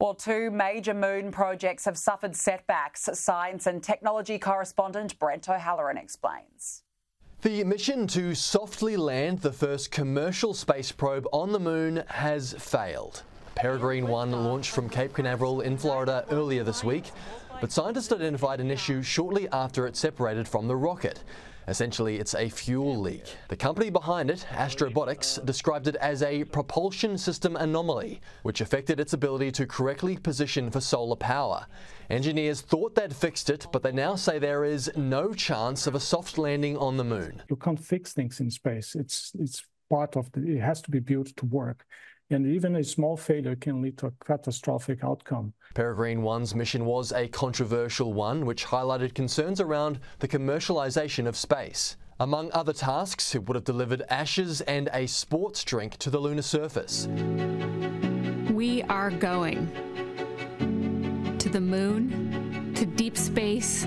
Well, two major moon projects have suffered setbacks. Science and technology correspondent Brent O'Halloran explains. The mission to softly land the first commercial space probe on the moon has failed. Peregrine 1 launched from Cape Canaveral in Florida earlier this week, but scientists identified an issue shortly after it separated from the rocket. Essentially, it's a fuel leak. The company behind it, Astrobotics, described it as a propulsion system anomaly, which affected its ability to correctly position for solar power. Engineers thought they'd fixed it, but they now say there is no chance of a soft landing on the moon. You can't fix things in space. It's it's part of the, it has to be built to work and even a small failure can lead to a catastrophic outcome. Peregrine 1's mission was a controversial one, which highlighted concerns around the commercialization of space. Among other tasks, it would have delivered ashes and a sports drink to the lunar surface. We are going to the moon, to deep space,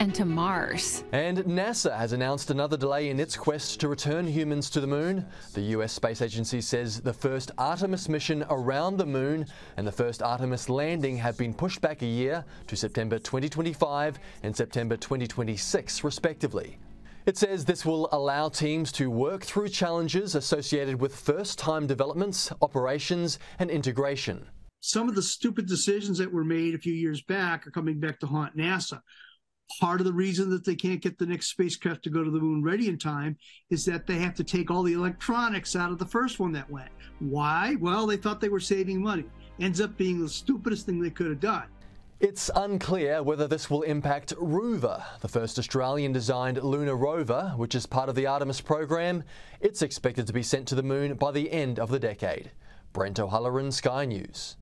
and to Mars. And NASA has announced another delay in its quest to return humans to the moon. The US Space Agency says the first Artemis mission around the moon and the first Artemis landing have been pushed back a year to September 2025 and September 2026, respectively. It says this will allow teams to work through challenges associated with first time developments, operations, and integration. Some of the stupid decisions that were made a few years back are coming back to haunt NASA part of the reason that they can't get the next spacecraft to go to the moon ready in time is that they have to take all the electronics out of the first one that went. Why? Well, they thought they were saving money. Ends up being the stupidest thing they could have done. It's unclear whether this will impact Rover, the first Australian designed lunar rover, which is part of the Artemis program. It's expected to be sent to the moon by the end of the decade. Brent O'Halloran, Sky News.